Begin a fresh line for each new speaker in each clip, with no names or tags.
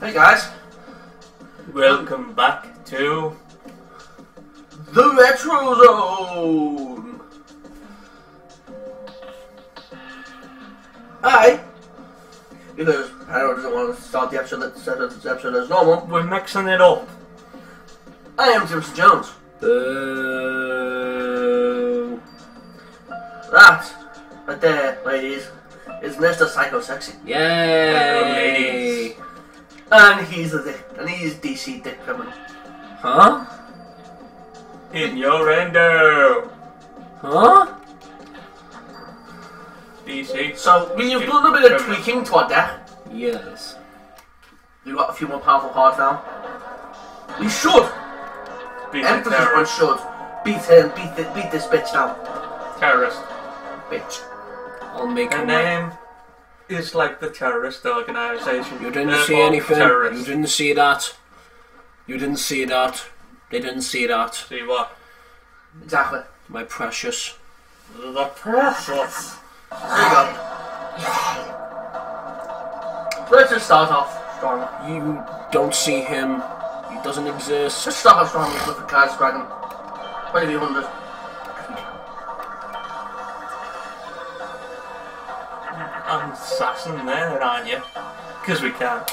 Hey guys,
Welcome back to
the Retro Zone. Hi. Because I don't want to start the episode, set start the episode as normal.
We're mixing it up.
I am Jimson Jones.
Boo.
That, right there, ladies, is Mr. Psycho Sexy.
Yay!
And he's a dick, and he's DC dick criminal.
Huh?
Innuendo.
Huh?
DC.
So, we've done a bit of tweaking to our deck.
Yes.
We've got a few more powerful cards now. We should,
Beat the
emphasis on should, beat him, beat, the, beat this bitch now.
terrorist.
Bitch.
I'll make
a
him.
name is like the terrorist organization.
You didn't
They're
see anything.
Terrorists.
You didn't see that. You didn't see that. They didn't see that.
See what?
Exactly.
My precious.
The precious.
There you go. Let's just start off strong.
You don't see him. He doesn't exist.
Let's start off strong with the Kai's Dragon. 2200.
I'm sassing there, aren't you? Because we can.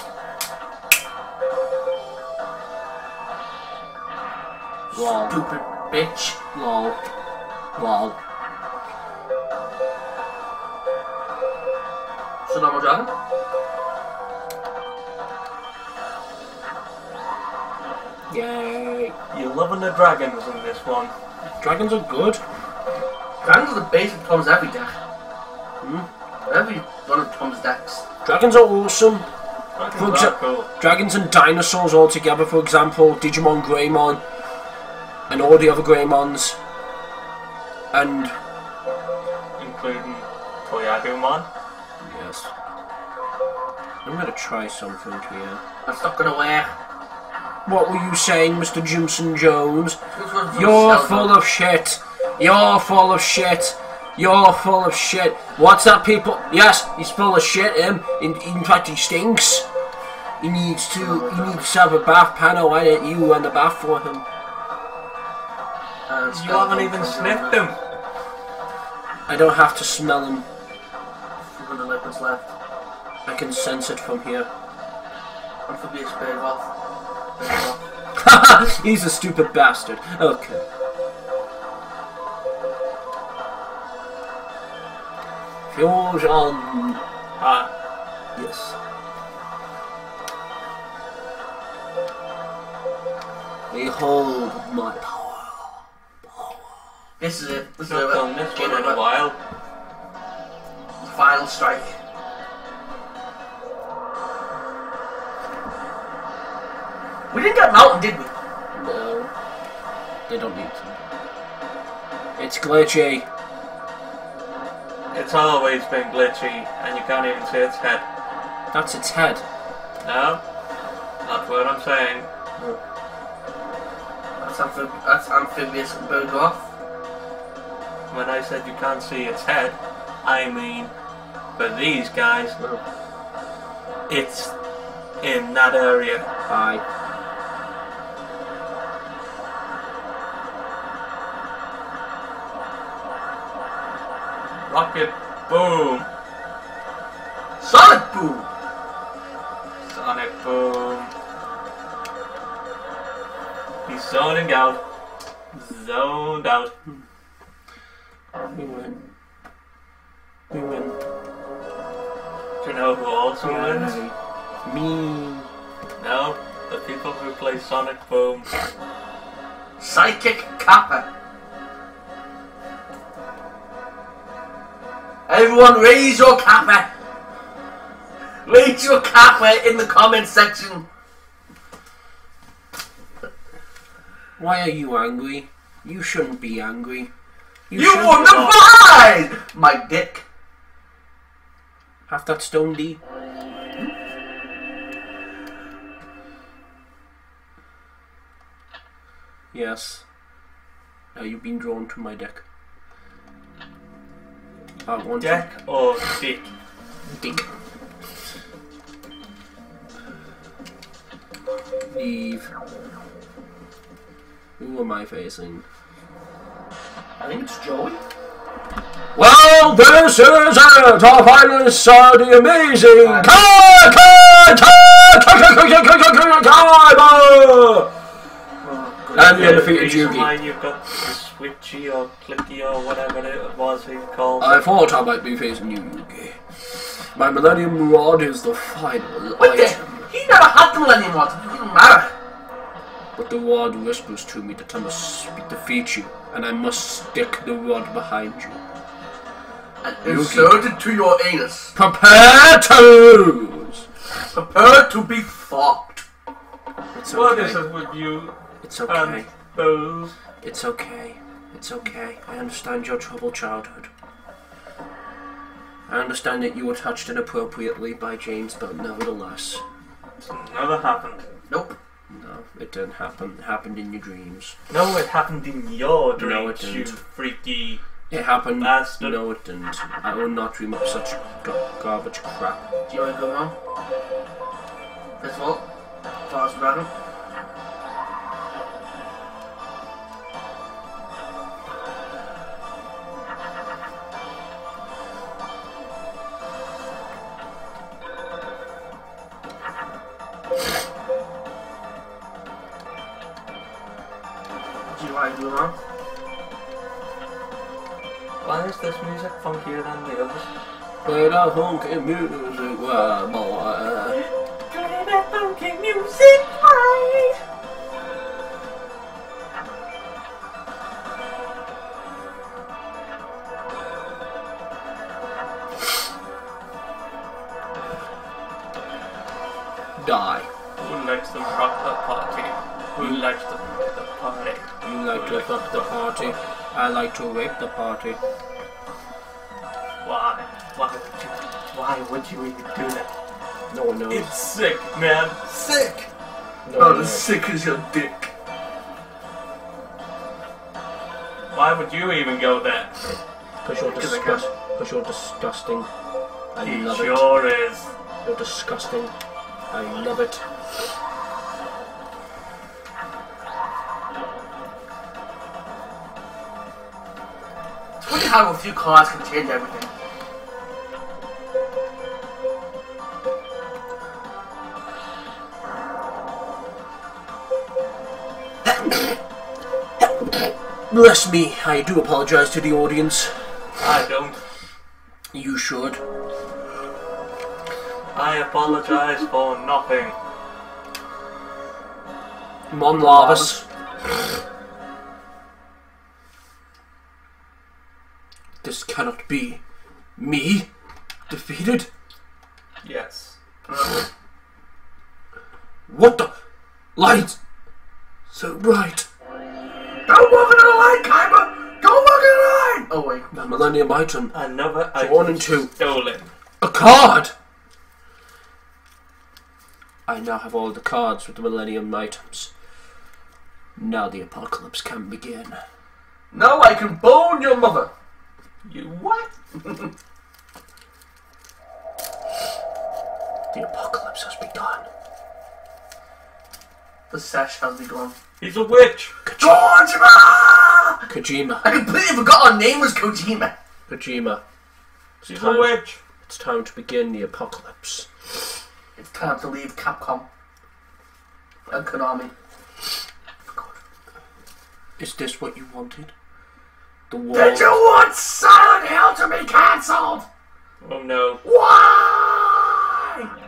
Lol.
Stupid bitch.
Lol. Lol.
So normal dragon.
Yay.
You're loving the dragons in this one.
Dragons are good.
Dragons are the basic Tom's every deck.
Hmm?
Every one of Tom's decks.
Dragons are awesome.
Dragons are cool.
Dragons and dinosaurs all together, for example, Digimon Greymon, and all the other Greymons, and
Including ToyAgumon.
yes, I'm gonna try something here.
That's not gonna work.
What were you saying, Mr. Jimson Jones? You're full of shit. You're full of shit. You're full of shit. What's that, people? Yes, he's full of shit. Him. In, in fact, he stinks. He needs to. He needs to have a bath panel. Why don't you run the bath for him?
And
You haven't even sniffed him.
I don't have to smell him.
300 liquids left.
I can sense it from here.
Amphibious Bugroth. Big off.
He's a stupid bastard. Okay. Fusion.
Ah,
Yes. Behold my power.
This is it. This is
not
it.
done this one in a while.
Final strike. We didn't get Mountain, did we?
No. They don't need to. It's glitchy.
It's always been glitchy, and you can't even see its head.
That's its head.
No? That's what I'm saying.
That's, amphib- that's amphibious Bugroth.
When I said you can't see its head, I mean, for these guys, it's in that area.
Aye.
Rocket boom!
Sonic Boom!
Sonic boom! He's zoning out. Zoned out.
We win. We win.
Do you know who also wins?
Me.
No? The people who play Sonic Boom.
Psychic Kappa. Everyone raise your Kappa. Raise your Kappa in the comment section.
Why are you angry? You shouldn't be angry.
You,
shouldn't
won the! My dick.
Have that stone D. Yes. Now you've been drawn to my deck top one?
Deck or dick?
Dick. Leave. Who am I facing?
I think it's Joey.
Well, this is it. Our finest, are the amazing Kaiba! And the undefeated Yugi
why you got the switchy or clicky or whatever it was he called.
I thought I might be facing you, Yugi. My Millennium Rod is the final
What the?
item,
He never had the Millennium Rod. It didn't matter.
but the rod whispers to me that I must defeat you, and I must stick the rod behind you.
And
Yugi.
insert it to your anus.
Prepare to!
Prepare to be fucked.
It's
What
okay.
is it with you
It's okay.
and those?
It's okay. It's okay. I understand your troubled childhood. I understand that you were touched inappropriately by James, but nevertheless,
It's never happened.
Nope.
no, it didn't happen. It happened in your dreams.
No, it happened in your dreams,
No, it
you
didn't.
freaky.
It happened.
Bastard.
No, it didn't. I will not dream up such gar- garbage crap.
Do you want to go on? First of all, Fast Dragon. Do
Why is this music funkier than the others?
Play that funky music, well, boy.
Play that uh. funky music, right?
Die.
Who likes to rock the party? Who likes to rock the party?
You like to fuck the party. I like to rape the party.
Why? Why would you? Why would you even do that?
No one knows.
It's sick, man.
Sick!
no
Not as sick as your dick.
Why would you even go there?
Because you're,
Because
disgust- cause you're disgusting. I
He
love it.
sure is.
You're disgusting. I love it.
How a few cards can change everything.
Bless me, I do apologize to the audience.
I don't.
You should.
I apologize for nothing.
Mon Larvas. This cannot be. Me? Defeated?
Yes.
What the? Light! So bright.
Don't walk in the line, Kaiba! Don't walk in the line! Oh wait.
The Millennium item.
Another
one
item
and two.
stolen.
A card! I now have all the cards with the Millennium items. Now the apocalypse can begin.
Now I can bone your mother.
You what?
The apocalypse has begun.
The sesh has begun.
He's a witch.
Kojima!
Kojima.
I completely forgot our name was Kojima.
Kojima. It's
She's
time,
a witch.
it's time to begin the apocalypse.
It's time to leave Capcom. And Konami.
Is this what you wanted? The war.
Did you want Silent Hill to be cancelled?
Oh no.
Why?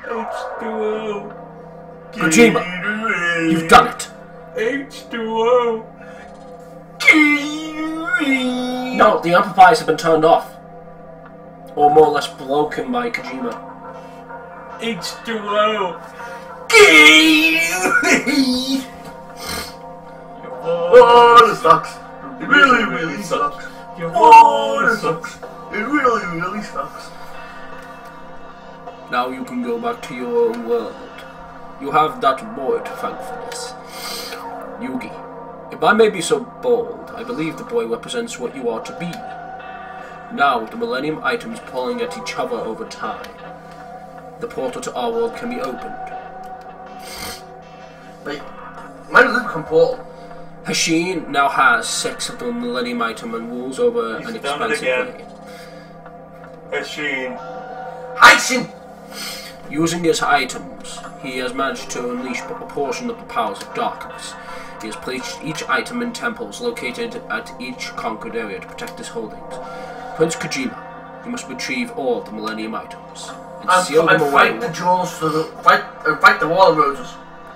H2O.
Kojima, You've done it.
H2O.
No, the amplifiers have been turned off. Or more or less broken by Kojima.
H2O.
oh, this sucks. It really, really sucks.
Your
Oh,
water sucks.
It really, really sucks.
Now you can go back to your own world. You have that boy to thank for this. Yugi. If I may be so bold, I believe the boy represents what you are to be. Now, the Millennium items pulling at each other over time. The portal to our world can be opened.
Wait, my this become portal?
Heishin now has six of the Millennium item and rules over
He's
an
done it
expensive
again.
raid.
Machine.
Using his items, he has managed to unleash a portion of the powers of darkness. He has placed each item in temples located at each conquered area to protect his holdings. Prince Kojima, you must retrieve all the Millennium items and
And,
seal them
and
away.
fight the jewels for the fight uh, fight the wall of roses.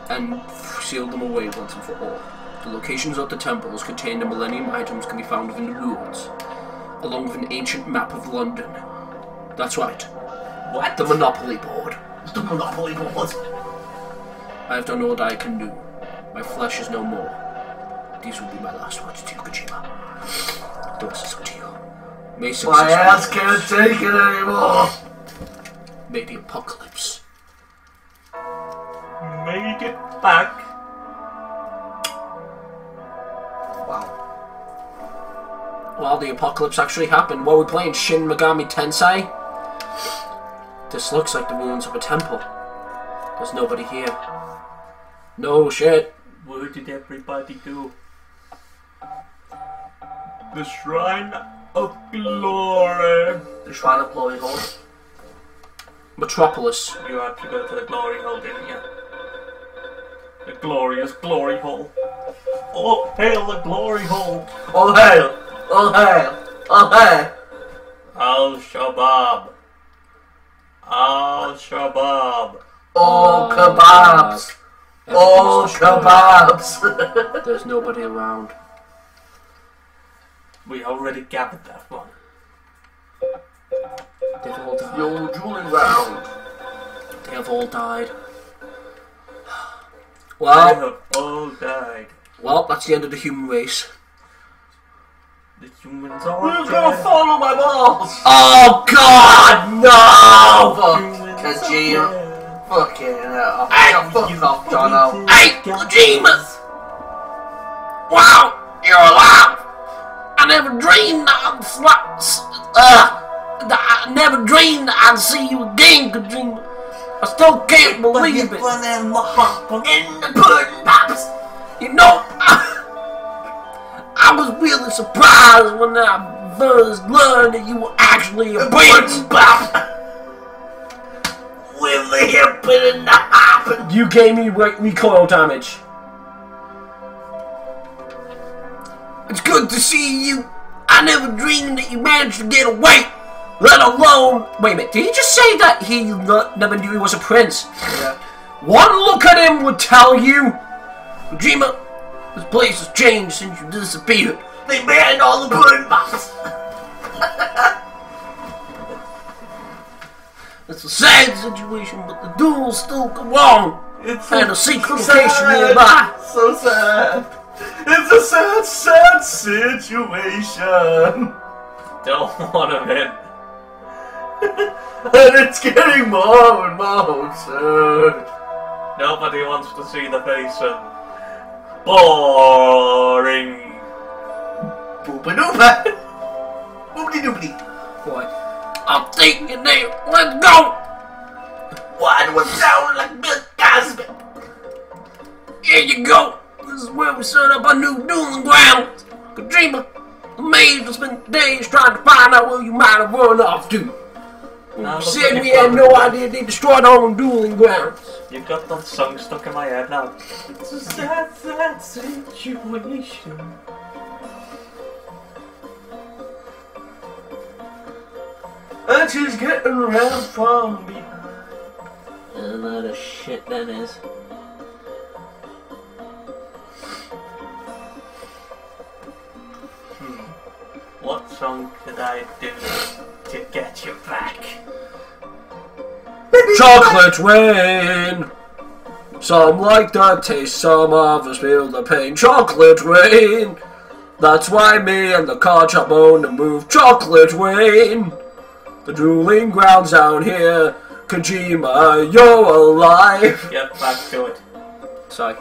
and seal them away once and for all. The locations of the temples containing the Millennium items can be found within the ruins, along with an ancient map of London. That's right,
What?
the Monopoly board.
The monopoly board.
I have done all that I can do. My flesh is no more. These will be my last words to you, Kojima. The rest is up to you. May
My ass can't take it anymore.
May the apocalypse.
Make it back.
Well, the apocalypse actually happened. While we're playing Shin Megami Tensei, this looks like the ruins of a temple. There's nobody here. No shit.
Where did everybody go? The Shrine of Glory.
The Shrine of Glory Hall.
Metropolis.
You had to go to the glory hole, didn't you? The glorious glory hole. Oh, hail the glory hole!
All hail! Oh, oh, all oh, hail! All hail!
Al Shabab! Al Shabab!
All kebabs! All
Everything's
kebabs!
There's nobody around.
We already gathered that one.
They've all died.
You're drooling round.
They have all died.
They have all died.
well, that's the end of the human race.
The humans are
Who's
dead.
gonna follow my balls?
Oh God, no!
Fuck
Humans are
Kojima.
dead.
Fucking hell. Yeah, fuck off, Jono.
Hey, Kojima! Wow, you're alive! I never dreamed that I'd sl- uh, that I never dreamed I'd see you again, Kojima. I still can't believe it.
in the hopper.
In the pudding pops. You know, I, was really surprised when I first learned that you were actually a prince.
Bop! With the hip and the hop!
You gave me re- recoil damage. It's good to see you. I never dreamed that you managed to get away. Let alone. Wait a minute. Did he just say that he no- never knew he was a prince?
Yeah.
One look at him would tell you, Kojima, this place has changed since you disappeared.
They banned all the pudding pops!
It's a sad situation, but the duel still go on.
It's
And
a
a secret location nearby.
So sad. It's a sad, sad situation.
don't want to win.
And it's getting more and more absurd.
Nobody wants to see the face of boring.
Boopa doopa. Boopity doopity.
Boy, I'm thinking there. Let's go.
One would sound like Bill Cosby.
Here you go. This is where we set up our new dueling grounds. Kojima, the mage has spent days trying to find out where you might have run off to.
Now
We
look
said we had no
phone.
idea they destroyed our own dueling grounds.
You've got that song stuck in my head now. It's a sad, sad situation.
And she's getting around from behind.
A lot of shit that is. Hmm.
What song could I do to get you back?
Chocolate rain. Some like the taste, some others feel the pain. Chocolate rain. That's why me and the car chop own to move. Chocolate rain. The drooling grounds down here. Kojima, you're alive.
Get back to it.
Sorry.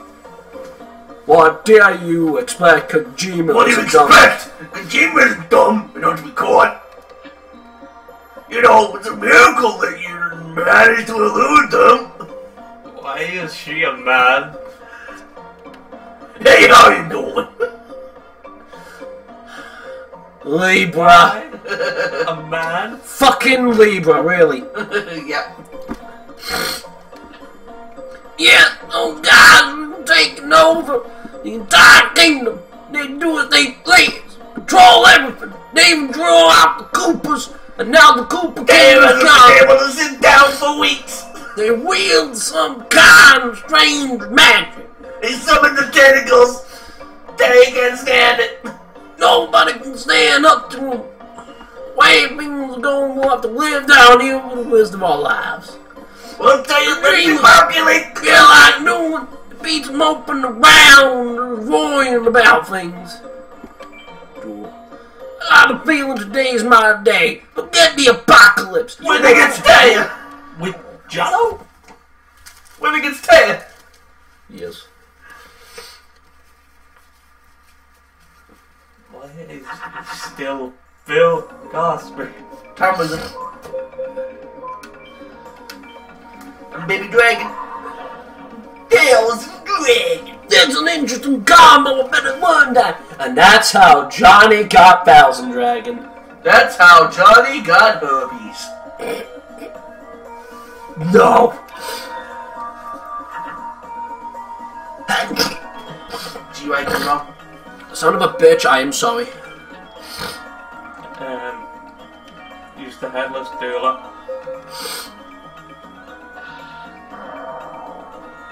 What dare you expect, Kojima?
What do you
is dumb-
expect? Kojima's dumb enough to be caught. You know, it's a miracle that you managed to elude them.
Why is she a man?
Hey, how you doing?
Libra.
A man?
Fucking Libra, really.
yeah.
Yeah, oh God, taking over the entire kingdom. They do what they please, control everything. They even draw out the Coopers, and now the Cooper
came
is
able to sit down for weeks.
They wield some kind of strange magic.
They summoned the tentacles. They can't stand it.
Nobody can stand up to them. Way things are going, we'll have to live down here for the rest of our lives.
We'll tell you to repopulate.
Yeah, like no one beats them open around, roaring about things. I have a feeling today's my day. Forget the apocalypse.
When they get stay.
With Jello?
When they get stay.
Yes.
Why is still Cosby?
Tom was it? And baby dragon. Tails dragon.
There's an interesting combo of better one that. And that's how Johnny got Thousand Dragon.
That's how Johnny got herpes.
No.
Do you write them wrong?
Son of a bitch, I am sorry.
Um, use the headless doula.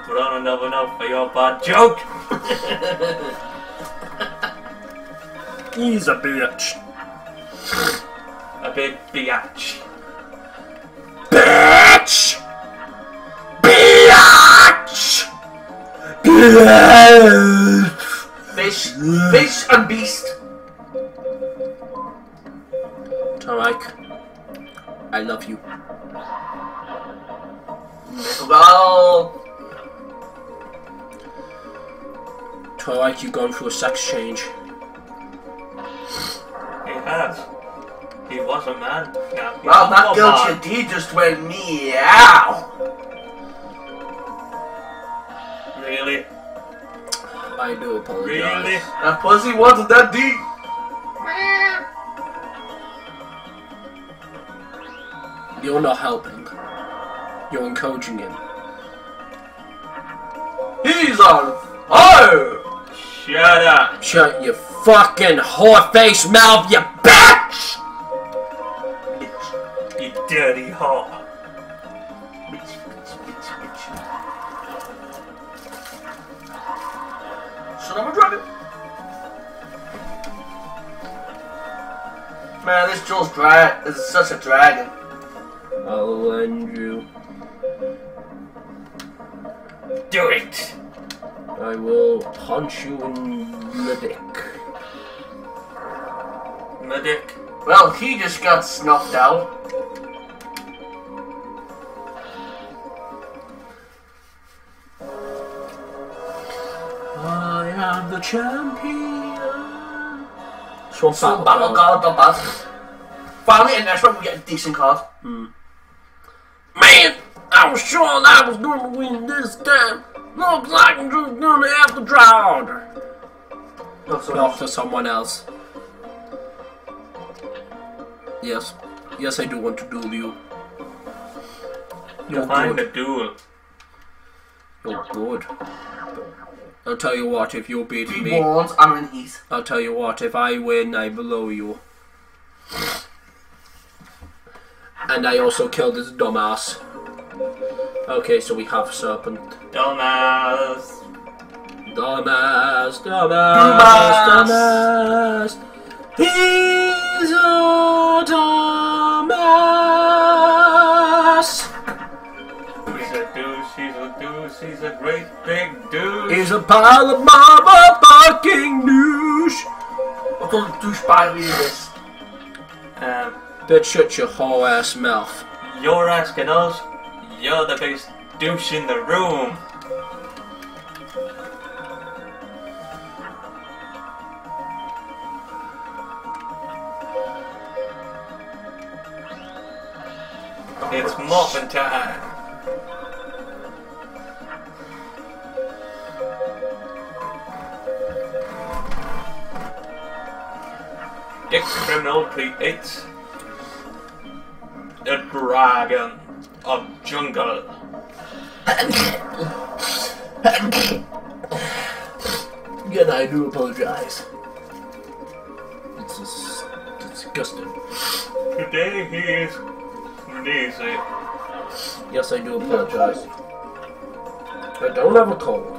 Put on another note for your bad joke.
He's a bitch.
A big biatch.
Bitch! Bitch! Bitch!
Fish, fish and beast.
Tarek, I love you.
Well,
Tarek, you've gone through a sex change.
He has. He was a man. Now
well, that
a
girl
man.
Chidi just went meow.
Really?
I do apologize.
Really?
That pussy wasn't that deep.
You're not helping. You're encouraging him.
He's on fire.
Shut up.
Shut your fucking whore-faced mouth, you bitch!
Bitch,
You dirty whore.
bitch, bitch, bitch, bitch. Son of a dragon. Man, this Joel's dra- is such a dragon.
I'll end you.
Do it.
I will punch you in the dick.
My dick.
Well, he just got snuffed out.
I am the champion. Swamp
So,
Battle card,
the bad. Finally, in next one, we get a decent card. Hmm.
Man, I was sure that I was going to win this time. Looks like I'm just going to have to draw order.
No, so
Talk to someone else. Yes. Yes, I do want to duel you. You're
Define
good.
the duel.
You're good. I'll tell you what, if you beat
Three
me,
bonds and an ease.
I'll tell you what, if I win, I blow you. And I also killed this dumbass. Okay, so we have Serpent.
Dumbass.
Dumbass, dumbass,
Dumbass.
He's a dumbass.
He's a douche, he's a douche, he's a great big douche.
He's a pile of motherfucking douche.
What kind of douchebag is this?
Um,
Bitch, shut your whole ass mouth.
you're asking us, you're the biggest douche in the room! It's muffin time! Dick Criminal creates a dragon of jungle.
Again, I do apologize. It's, just, disgusting.
Today he is lazy.
Yes, I do apologize. I don't have a cold.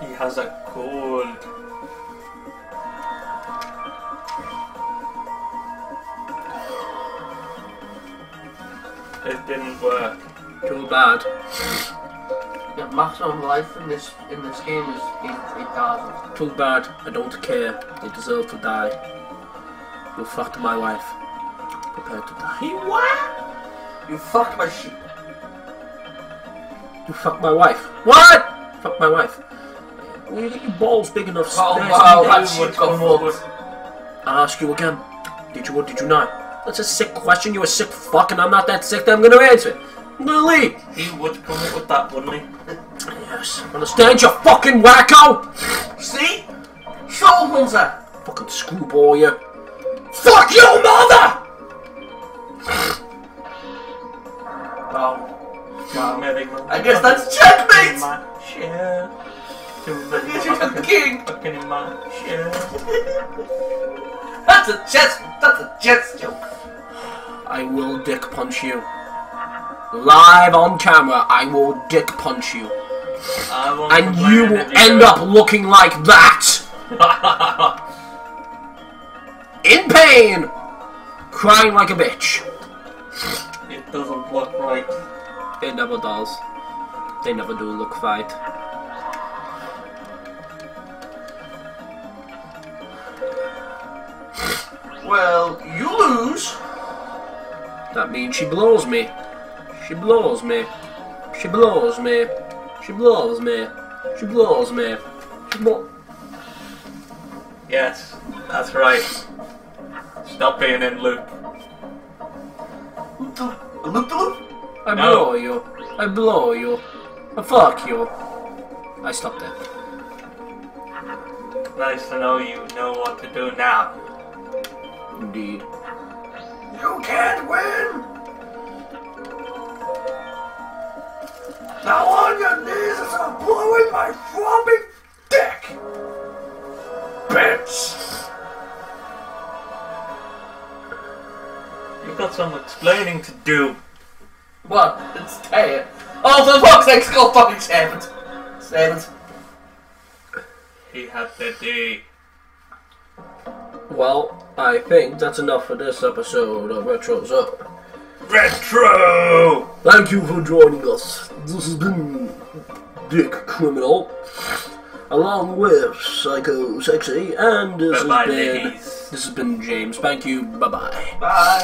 He has a cold. Didn't work.
Too bad.
The maximum life in this in this game is eight thousand.
Too bad. I don't care. They deserve to die. You fucked my wife. Prepare to die.
He what? You fucked my sheep.
You fucked my wife. What? Fuck my wife. Will you get your balls big enough?
Oh, wow,
that?
Got fucked.
I'll ask you again. Did you or did you not? That's a sick question. You're a sick fuck, and I'm not that sick that I'm gonna answer it. I'm gonna leave.
He would come up with that, wouldn't he?
Yes. Understand, you fucking wacko?
See? Soul hunter.
Fucking screwball, you. Fuck your mother!
Wow.
Too
Wow.
many
I guess that's checkmate.
my share. Too many
Yes, you're king.
fucking in my share.
That's a chess. That's a chess joke.
I will dick punch you. Live on camera, I will dick punch you.
I won't
And you will end up looking like that! In pain! Crying like a bitch.
it doesn't look right.
It never does. They never do look right.
Well, you lose.
That means she blows me. She blows me. She blows me. She blows me. She blows me. She blows.
Yes, that's right. Stop being in loop.
Loop the loop. the loop.
I
No.
blow you. I blow you. I fuck you. I stopped there.
Nice to know you know what to do now.
Indeed.
You can't win. Now on your knees as I'm blowing my throbbing dick. Bitch.
You've got some explaining to do.
What? It's Taya. Oh, for fuck's sake, go fucking save it. Save it.
He had the D.
Well, I think that's enough for this episode of Retro's Up.
Retro!
Thank you for joining us. This has been Dick Criminal, along with Psycho Sexy, and this has been
ladies.
this has been James. Thank you. Bye bye.
Bye.